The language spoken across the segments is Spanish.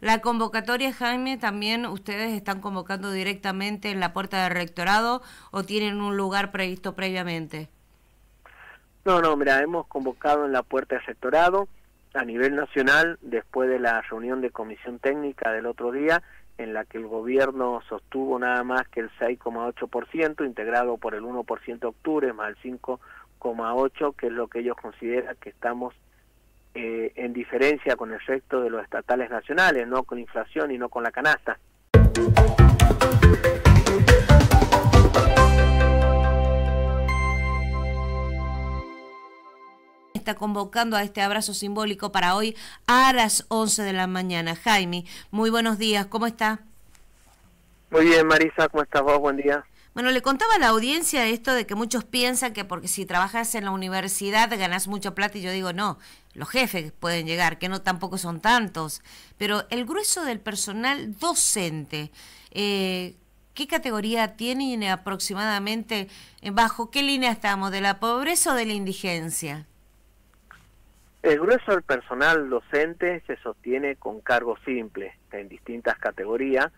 La convocatoria, Jaime, también ustedes están convocando directamente en la puerta del rectorado o tienen un lugar previsto previamente? No, no, mira, hemos convocado en la puerta del rectorado a nivel nacional después de la reunión de comisión técnica del otro día en la que el gobierno sostuvo nada más que el 6,8% integrado por el 1% de octubre más el 5,8% que es lo que ellos consideran que estamos en diferencia con el resto de los estatales nacionales, no con inflación y no con la canasta. está convocando a este abrazo simbólico para hoy a las 11 de la mañana. Jaime, muy buenos días, ¿cómo está? Muy bien, Marisa, ¿cómo estás vos? Buen día. Bueno, le contaba a la audiencia esto de que muchos piensan que porque si trabajas en la universidad ganas mucho plata y yo digo, no, los jefes pueden llegar, que no tampoco son tantos, pero el grueso del personal docente, eh, ¿qué categoría tiene aproximadamente? ¿Bajo qué línea estamos? ¿De la pobreza o de la indigencia? El grueso del personal docente se sostiene con cargos simples en distintas categorías,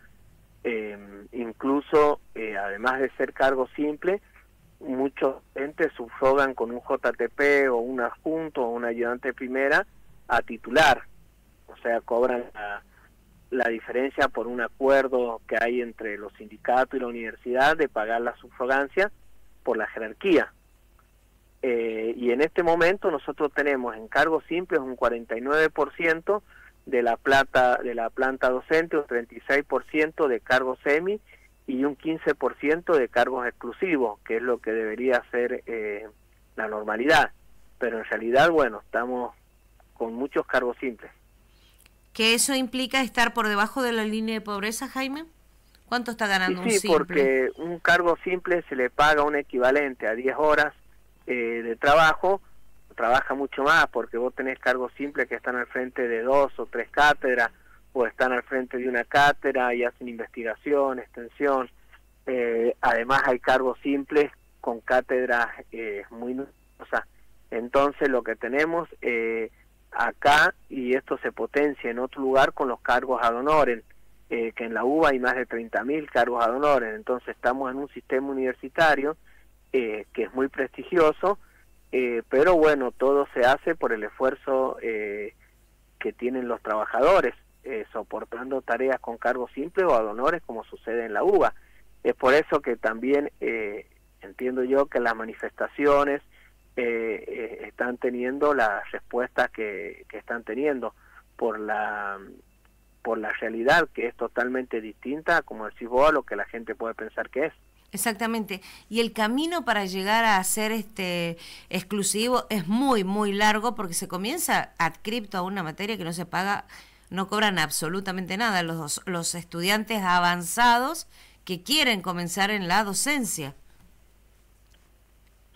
eh, incluso eh, además de ser cargo simple, muchos entes subrogan con un JTP o un adjunto o un ayudante primera a titular, o sea, cobran la, la, diferencia por un acuerdo que hay entre los sindicatos y la universidad de pagar la subrogancia por la jerarquía. Eh, y en este momento nosotros tenemos en cargos simples un 49% de la plata de la planta docente, un 36% de cargos semi y un 15% de cargos exclusivos, que es lo que debería ser eh, la normalidad. Pero en realidad, bueno, estamos con muchos cargos simples. ¿Que eso implica estar por debajo de la línea de pobreza, Jaime? ¿Cuánto está ganando un simple? Sí, porque un cargo simple se le paga un equivalente a 10 horas eh, de trabajo trabaja mucho más porque vos tenés cargos simples que están al frente de dos o tres cátedras o están al frente de una cátedra y hacen investigación, extensión. Eh, además hay cargos simples con cátedras eh, muy numerosas. Entonces lo que tenemos eh, acá, y esto se potencia en otro lugar con los cargos ad honorem, que en la UBA hay más de 30.000 cargos ad honorem. Entonces estamos en un sistema universitario que es muy prestigioso, eh, pero bueno, todo se hace por el esfuerzo eh, que tienen los trabajadores, eh, soportando tareas con cargos simples o ad como sucede en la UBA. Es por eso que también entiendo yo que las manifestaciones están teniendo las respuestas que, que están teniendo por la por la realidad que es totalmente distinta, como decís vos, a lo que la gente puede pensar que es. Exactamente. Y el camino para llegar a ser este exclusivo es muy, muy largo porque se comienza adscripto a una materia que no se paga, no cobran absolutamente nada los, los estudiantes avanzados que quieren comenzar en la docencia.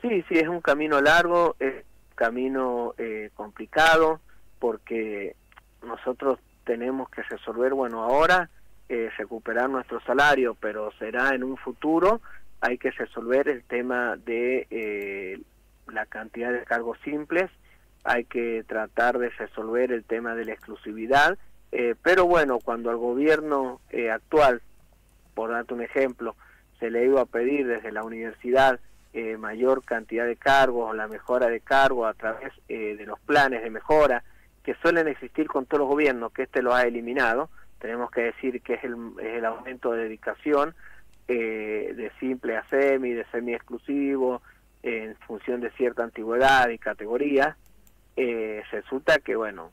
Sí, sí, es un camino largo, es un camino eh, complicado porque nosotros tenemos que resolver, bueno, ahora eh, recuperar nuestro salario, pero será en un futuro. Hay que resolver el tema de eh, la cantidad de cargos simples, hay que tratar de resolver el tema de la exclusividad, eh, pero bueno, cuando al gobierno actual, por darte un ejemplo, se le iba a pedir desde la universidad mayor cantidad de cargos o la mejora de cargos a través de los planes de mejora que suelen existir con todos los gobiernos, que este lo ha eliminado, tenemos que decir que es el, es el aumento de dedicación eh, de simple a semi, de semi exclusivo, en función de cierta antigüedad y categoría, eh, resulta que, bueno,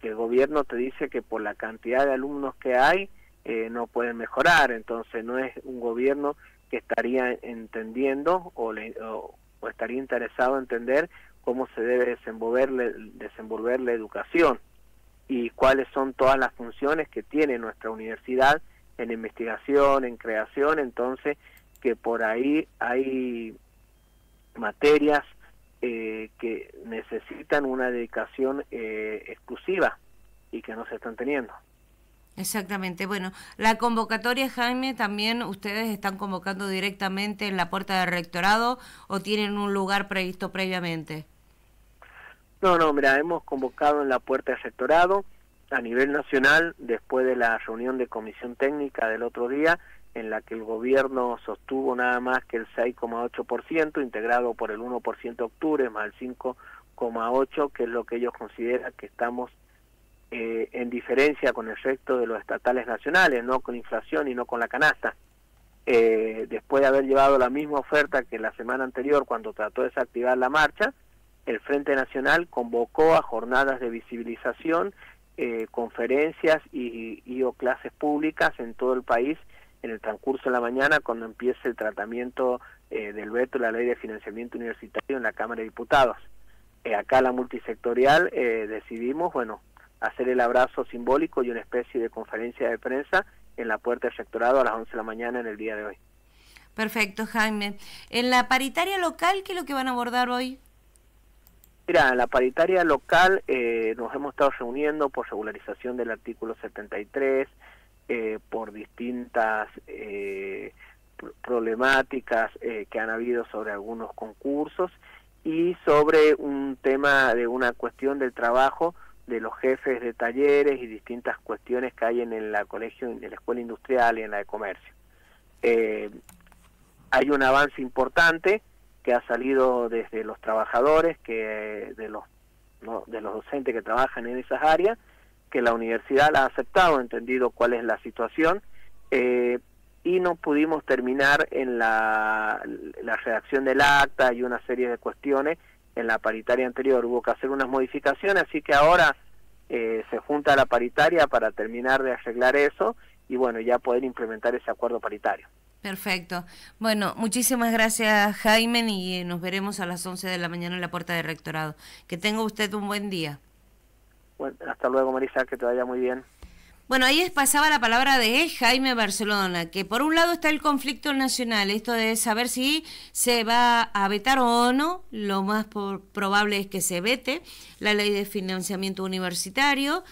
que el gobierno te dice que por la cantidad de alumnos que hay, eh, no pueden mejorar, entonces no es un gobierno que estaría entendiendo o, o, estaría interesado en entender cómo se debe desenvolver la educación y cuáles son todas las funciones que tiene nuestra universidad en investigación, en creación, entonces que por ahí hay materias eh, que necesitan una dedicación eh, exclusiva y que no se están teniendo. Exactamente. Bueno, la convocatoria, Jaime, también ustedes están convocando directamente en la puerta del rectorado o tienen un lugar previsto previamente. No, no, mira, hemos convocado en la puerta del rectorado a nivel nacional, después de la reunión de comisión técnica del otro día, en la que el gobierno sostuvo nada más que el 6,8%, integrado por el 1% de octubre, más el 5,8%, que es lo que ellos consideran que estamos eh, en diferencia con el resto de los estatales nacionales, no con inflación y no con la canasta. Eh, después de haber llevado la misma oferta que la semana anterior cuando trató de desactivar la marcha, el Frente Nacional convocó a jornadas de visibilización, eh, conferencias y, y, o clases públicas en todo el país en el transcurso de la mañana cuando empiece el tratamiento eh, del veto de la ley de financiamiento universitario en la Cámara de Diputados. Eh, acá la multisectorial eh, decidimos, bueno, hacer el abrazo simbólico y una especie de conferencia de prensa en la puerta del rectorado a las 11 de la mañana en el día de hoy. Perfecto, Jaime. En la paritaria local, ¿qué es lo que van a abordar hoy? Mira, en la paritaria local eh, nos hemos estado reuniendo por regularización del artículo 73, eh, por distintas eh, problemáticas eh, que han habido sobre algunos concursos y sobre un tema de una cuestión del trabajo de los jefes de talleres y distintas cuestiones que hay en el colegio, en la escuela industrial y en la de comercio. Eh, hay un avance importante que ha salido desde los trabajadores, que de los de los docentes que trabajan en esas áreas, que la universidad ha aceptado, entendido cuál es la situación, eh, y no pudimos terminar en la, la redacción del acta y una serie de cuestiones en la paritaria anterior hubo que hacer unas modificaciones, así que ahora eh, se junta la paritaria para terminar de arreglar eso y bueno, ya poder implementar ese acuerdo paritario. Perfecto. Bueno, muchísimas gracias Jaime y nos veremos a las 11 de la mañana en la puerta del rectorado. Que tenga usted un buen día. Bueno, hasta luego Marisa, que te vaya muy bien. Bueno, ahí pasaba la palabra de Jaime Barcelona, que por un lado está el conflicto nacional, esto de saber si se va a vetar o no, lo más por, probable es que se vete la ley de financiamiento universitario,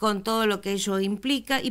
con todo lo que ello implica. Y